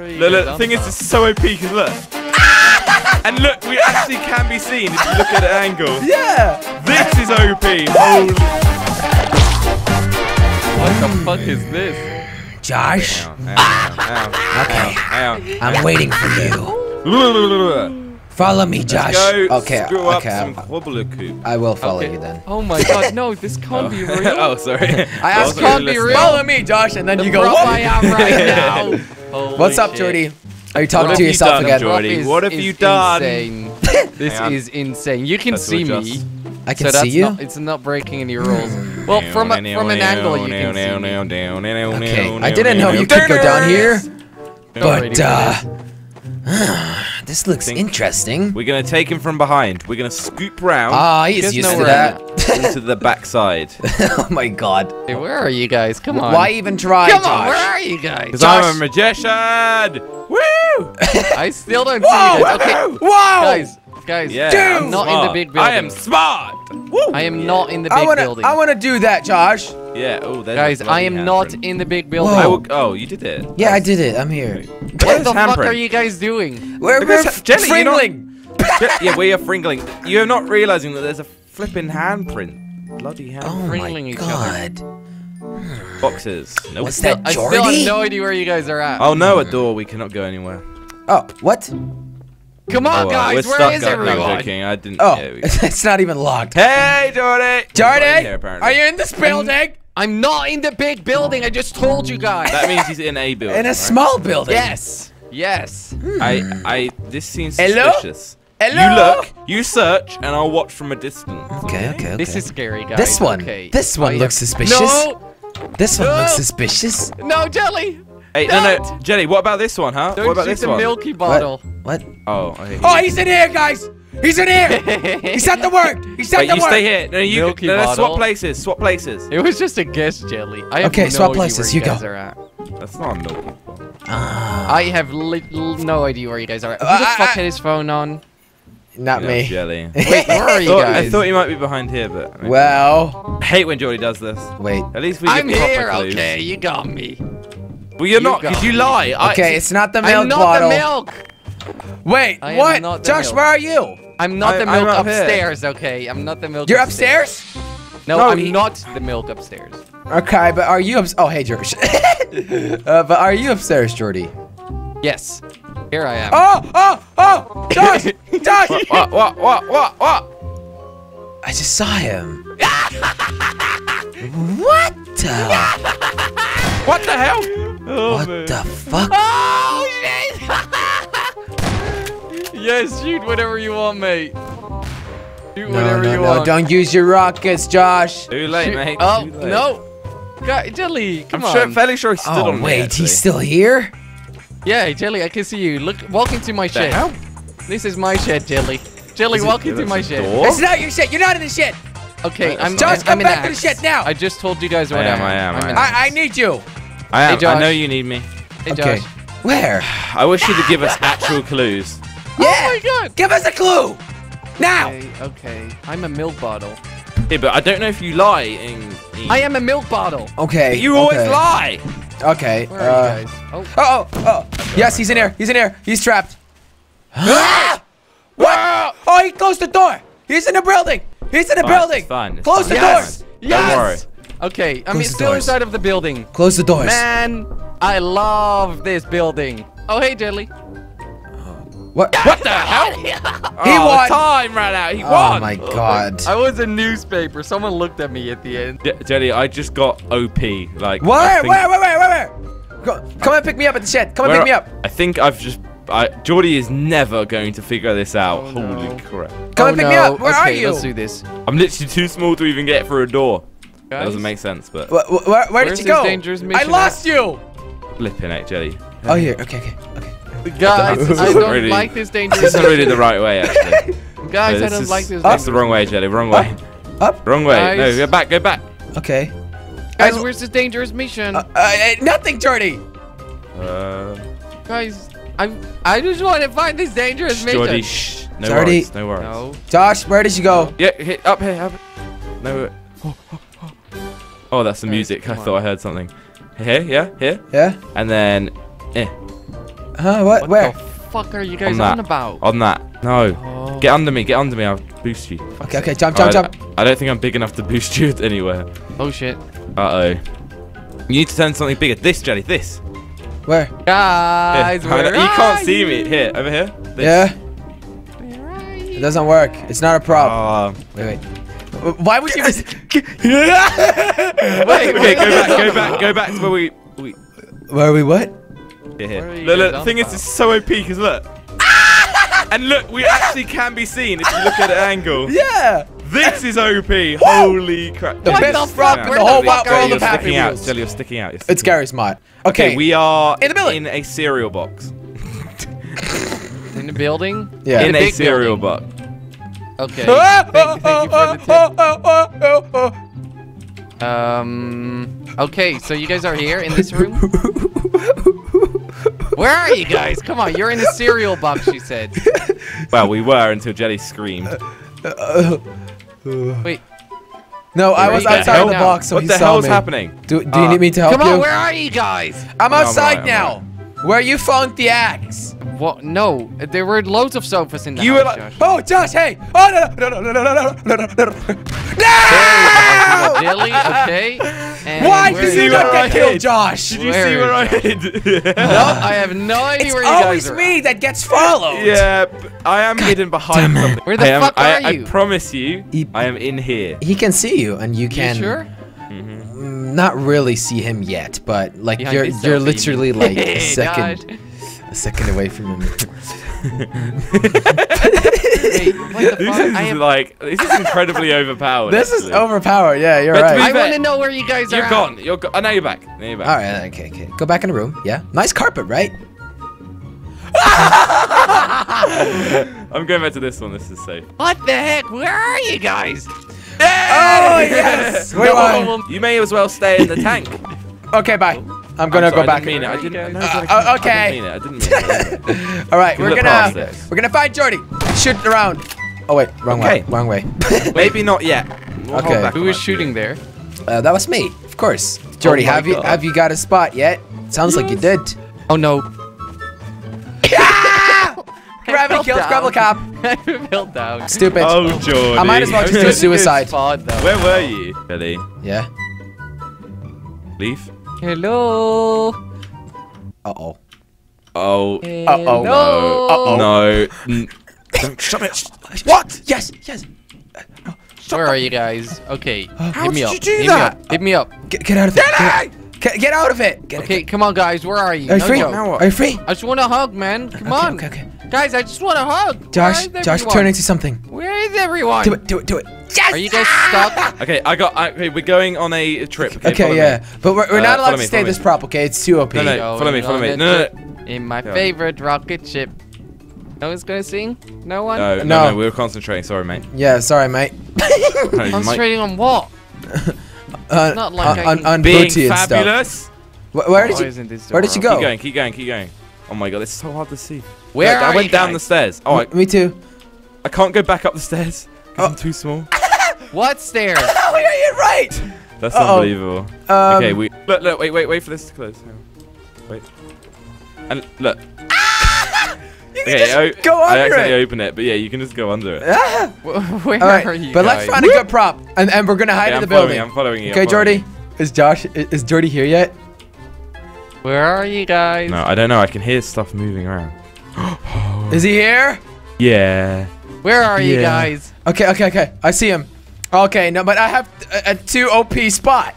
Look, look, the thing is, it's so OP, because look. and look, we actually can be seen if you look at the angle. Yeah. This is OP. Holy. What the fuck is this? Josh, Okay. I'm waiting for you. Follow me, Josh. Go okay, screw up okay. some I'm- I will follow Okay. you then. Oh my god, no, this can't be oh, real. oh, sorry. I asked can't be real. Follow me, Josh, and then The you go. rough I am right now. Holy What's up, shit. Jordi? Are you talking to you yourself done, again? Jordi? Is- What have you done? Insane. this Hang on. is insane. You can That's see me. I can so that's see you. Not, it's not breaking any rules. Well, from a, from an angle you can see me. Okay, I didn't know you could go down here, but uh, this looks interesting. We're gonna take him from behind. We're gonna scoop round Ah, he's used to that. into the backside. oh my god. Hey, where are you guys? Come on. Why even try, Come Josh? on, where are you guys? Because I'm a magician. Woo! I still don't see Whoa! you guys. Okay, Whoa! guys, guys, Yeah, Dude! I'm not in the big building. I am smart. Woo! I am not in the big I big wanna, building. I wanna do that, Josh. Yeah. Oh, there's Guys, a I bloody am not handprint. in the big building. I will, oh, you did it. Yeah, I did it. I'm here. What the fuck are you guys doing? We're, Look we're Jenny, you're not- fringling. yeah, we are fringling. You're not realizing that there's a flipping handprint. Bloody hand. Oh my each other. god. Boxes. Nope. What's that, I still have no idea where you guys are at. Oh no, a door. We cannot go anywhere. Oh, what? Come on, oh, well, guys, we're where is stuck. No, I'm joking. I didn't. Oh, yeah, we- it's not even locked. hey, Jordi. Jordi, He's not in here, are you in this building? I'm not in the big building. I just told you guys. That means he's in a building. In a right? small building. yes. Yes. I, I. This seems Hello? suspicious. Hello? You look, you search, and I'll watch from a distance. Okay, okay, okay. This is scary, guys. This one. Okay. This one I looks have- suspicious. No, This one looks suspicious. no, Jelly. Hey, no, no, Don't. Jenny. What about this one, huh? Don't what about shoot this the one? milky bottle. What? Oh, I hate Oh, he's in here, guys. He's in here. he said the word. He said Wait, the you word. stay here. No, you. Milky no, let's bottle. swap places. Swap places. It was just a guess, Jelly. I have Okay, no swap idea places, Where you you go. guys are at. That's not a milky bottle. Ah. I have li- l- no idea where you guys are at. Who Uh, the I- fuck I- had his phone on? Not You know, me. Jelly. Wait, where are you Thought- guys? I thought you might be behind here, but Well, I hate when Jordi does this. Wait. At least we I'm get proper here. clues. Okay, you got me. Well, you're You not, got because you me. lie. I- okay, it's not the milk I'm not bottle. the milk. Wait, I what? not the Josh, milk. where are you? I'm not I- the I'm milk up here. upstairs. Okay, I'm not the milk. You're upstairs? No, No, I'm he- not the milk upstairs. Okay, but are you ups- Oh, hey, George. uh, but are you upstairs, Jordi? Yes, here I am. Oh, oh, oh! Josh! Josh! What, what, what, what, what? I just saw him. what the? What the hell? Oh, What man. the fuck? Oh shit! yes, shoot whatever you want, mate. Shoot No, whatever no, you no, want. Don't use your rockets, Josh. Too late, Shoot- mate. Oh Too late. no! God, Jelly, I'm come on. sure, fairly sure he stood Oh on me, wait, actually. he's still here? Yeah, Jelly, I can see you. Look, walk into my The shed. hell? This is my shed, Jelly. Jelly, Is it- into my shed. door? It's not your shit. You're not in the shed. Okay, That's I'm. Josh, I'm, come I'm back to the shed now. I just told you guys what I I am, I am, I'm I am. I, I need you. I am. Hey, I know you need me. Hey, Okay. Josh. Where? I wish you to give us actual clues. Oh yeah. Oh my god! Give us a clue. Now. Okay, okay. I'm a milk bottle. Yeah, but I don't know if you lie in. in I am a milk bottle. Okay. You always okay. lie. Okay. Where are uh, you guys? Oh, Oh, oh, oh. Yes, he's in here. He's in here. He's trapped. ah! What? Oh, he closed the door. He's in the building. He's in the Fine, building. it's fine, it's Close fine. the Yes! door. yes! Don't worry. Okay, I'm Close still inside of the building. Close the doors. Man, I love this building. Oh, hey, Jelly. What? What the hell? Oh, he oh, won. The time ran out. He Oh won. my god. I was a newspaper. Someone looked at me at the end. Je- Jelly, I just got OP. Like. I Where? think- Where? Where? Where? Where? Where? Go, come and pick me up at the shed. Come and where pick me up. I think I've just. I, Jordi is never going to figure this out. Oh, Holy no. crap. Come oh, and pick no. me up. Where okay, are you? let's do this. I'm literally too small to even get through a door. That doesn't make sense, but Wh- wh- Where, where did Where's you this go? dangerous I mission lost you. flipping out, Jelly. Oh here. Okay, okay, okay. Guys, I don't really- like this dangerous This isn't really the right way, actually. Guys, No, I don't is- like this. That's the wrong way, Jelly. Wrong way. Up. Wrong way. No, Guys. go back. Go back. Okay. Guys, where's this dangerous mission? Uh, uh, nothing, Jordi. Uh, Guys, I I just want to find this dangerous mission. Jordi, shh. No Jordi. worries. No worries. No. Josh, where did you go? Yeah, hit, up here. Up. No. Oh, oh, oh. Oh, that's the Guys, music. I come thought. I heard something. Here, yeah, here, Yeah. and then, eh. Huh? What? What Where? the fuck are you guys On on about? On that. No. Oh. Get under me. Get under me. I'll boost you. Okay, okay, jump, jump, I, jump. I don't think I'm big enough to boost you anywhere. Oh shit. Uh oh. You need to turn something bigger. This, Jelly. This. Where? Here. Guys, I where know- you are can't see me. Here. Over here. This. Yeah. It doesn't work. It's not a prop. Ah. wait, wait. Uh, Why would you? wait, Wait, okay, go back, go back, go back to where we. we Where are we? What? Here, here. Where are you Look, look, the on thing is, it's so OP because look. and look, we actually can be seen if you look at an angle. Yeah. This is OP. Holy crap. The What best the prop in the the whole fuck wide world you? of You're Happy sticking out, Jelly, you're sticking out. You're It's sticking Gary Smart. Okay. Okay, we are In the building. in a cereal box. In the building? Yeah. in a a cereal building. box. Okay. Thank, thank you for the tip. Um. Okay, so you guys are here in this room. Where are you guys? Come on, you're in a cereal box. she said. Well, we were until Jelly screamed. Wait. No, I was are you outside guys the now? box, so what he the saw hell's me. happening? Do, do you Uh, need me to help Come you? on, where are you guys? I'm No, I'm outside alright, I'm now. Where you found the axe? What? No, there were loads of sofas in the You house, were like- Josh. Oh, Josh, hey! Oh no no no no no no no no no no no! No! Dilly, okay. And Why where did are you you not where get I killed, hid? Josh? Did you Where see where I is hid? No, I have no idea It's where you always guys are. me that gets followed. yeah, but I am hidden behind damn it. something. Where the I am, fuck I, are I you? promise you, He- I am in here. He can see you, and you You can sure? Not really see him yet, but like Behind you're you're selfie, literally like a second a second away from him. Hey, what the This fuck? is I, am, like this is incredibly overpowered. this is overpowered. Yeah, you're But right. I want to know where you guys are. You're at. gone. You're gone. Oh, now you're back. Now you're back. All right, okay, okay. Go back in the room. Yeah, nice carpet, right? I'm going back to this one. This is safe. What the heck? Where are you guys? Oh yes. Wait, why? You may as well stay in the tank. Okay, bye. I'm gonna I'm sorry, go back. I didn't mean it. I didn't. no, Uh, Jelly, uh, I okay. didn't mean it. I didn't mean it. All right, we're gonna we're gonna find Jordi. Shoot around. Oh wait, wrong way. Okay. Wrong way. Maybe not yet. We'll Okay. back Who on is that. shooting there? Uh, that was me, of course. Jordi, Oh my have you have you got a spot yet? Sounds like you did. Oh no. Gravity fell kills down. Gravel Cop. I fell down. Stupid. Oh, Jordi. I might as well just Okay. do suicide. Spot. Where were you, Billy? Yeah. Leaf? Hello. Uh oh. Oh. Uh-oh. Hello. Uh-oh. No. N- Don't shut it. What? Yes. Yes. Where are you guys? Okay. How hit me did up. you do hit that? Me up. Hit me up. Get, get out of it. Get, out- get, get out of it. Get, Okay, come on, guys. Where are you? Are you No free? joke. Now what? Are you free? I just want a hug, man. Come Okay, on. okay, okay. Guys, I just want a hug. Josh, Josh, turn into something. Where is everyone? Do it. Do it. Do it. Yes. Are you guys stuck? Okay, I got. I, okay, we're going on a trip. Okay, Okay, yeah, Me. but we're, we're Uh, not allowed to me, stay this me. prop. Okay, it's too OP. No, no, Going follow me, follow me. a No, no, In my Yeah. favorite rocket ship. No one's gonna sing? No one? no, no, No. no, we were concentrating. Sorry, mate. Yeah, sorry, mate. No, you might- Concentrating on what? Uh, not like on, I on, on Being booty and stuff. fabulous. Wh- Where did Why you? isn't this the where did you go? Keep going, keep going, keep going. Oh my god, it's so hard to see. Where Look, are I went you down the stairs. Oh, I, Me too. I can't go back up the stairs. 'cause Oh. I'm too small. What stairs? Oh, yeah, you're right. That's Uh-oh. unbelievable. Um, okay, we look, look, wait, wait, wait for this to close. Wait. And look. You can Okay, just I, go I under accidentally it. open it, but yeah, you can just go under it. Ah. Where All right, are you but guys? let's find a good prop, and, and we're gonna hide Okay, in I'm the following building. you, I'm following you. okay, Jordi, is Josh is, is Jordi here yet? Where are you guys? No, I don't know. I can hear stuff moving around. Is he here? Yeah. Where are you guys? Okay, okay, okay. I see him. Okay, no, but I have a, a two OP spot.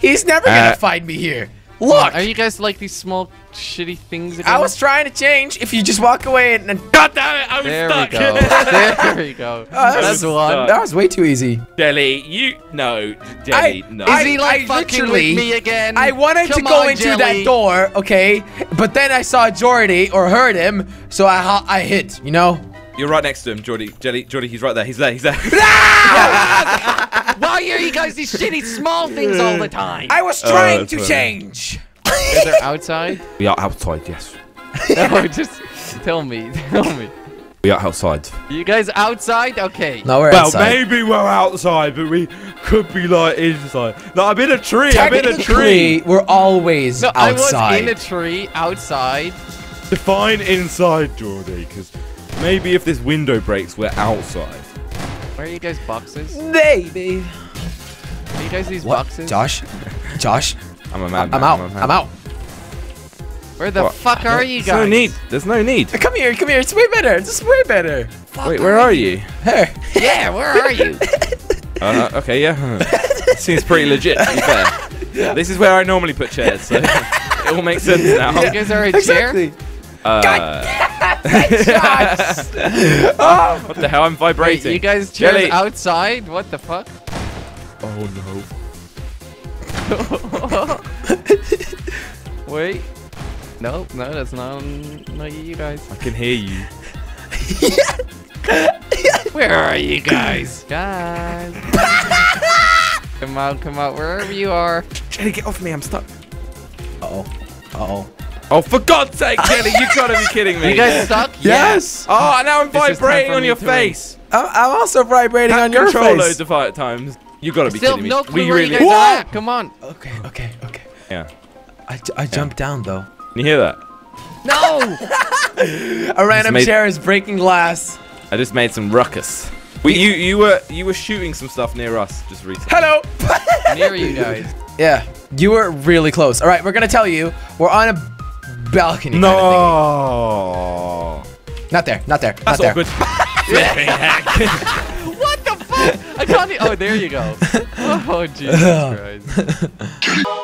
He's never gonna Uh, find me here. Look, Are you guys like these small shitty things again? I was trying to change. If you just walk away and, and God damn it! I was There stuck. we go. there we go. Oh, that's That's one. that was way too easy. Jelly, you no. Jelly, I- no. Is he like fucking literally- with me again? I wanted to go on, into Jelly. that door, okay, but then I saw Jordi or heard him, so I I hit. You know. You're right next to him, Jordi. Jelly, Jordi, he's right there. He's there. He's there. Ah! Why are you guys these shitty small things all the time? I was trying oh, that's to funny. change. Is there outside? we are outside. Yes. No, just tell me. Tell me. We are outside. You guys outside? Okay. No, we're Well, outside. maybe we're outside, but we could be like inside. No, I'm in a tree. I'm in a tree. We're always No, I was in a tree outside. Define inside, Jordi, because maybe if this window breaks, we're outside. Where are you guys boxes? Baby. Are you guys these What? boxes? Josh? Josh? I'm a mad I'm man, out. a mad I'm out. Where the What? fuck are you There's guys? no need. There's no need. Come here, come here. It's way better. It's way better. Wait, where are you? Here. Yeah, where are you? Uh, okay, yeah. Seems pretty legit, to be fair. This is where I normally put chairs, so it all makes sense now. you guys are a Exactly. Uh, Josh! Oh, what the hell? I'm Wait, vibrating. you guys Jelly. outside? What the fuck? Oh no. Wait. Nope, no, that's not, not you guys. I can hear you. Where are you guys? Guys. come out, come out, wherever you are. Jelly, get off me. I'm stuck. Uh-oh. Uh-oh. Oh, Oh, for God's sake, Jelly, you gotta be kidding me. You guys stuck? Yes. Oh, ah, now I'm This is time vibrating on your face. I'm, I'm also vibrating Tap on your control face. loads of fi- times. You gotta be Still kidding me. no clue we where really. you guys are. Come on. Okay, okay, okay. Yeah. I, j- I jumped down though. Can you hear that? No! A random made- chair is breaking glass. I just made some ruckus. We, you, you were, you were shooting some stuff near us just recently. Hello. Near you guys. yeah, you were really close. All right, we're gonna tell you we're on a balcony. kind of No. thingy. not there. Not there. That's not all there. good. What the fuck? I can't. Oh, there you go. Oh, Jesus Christ.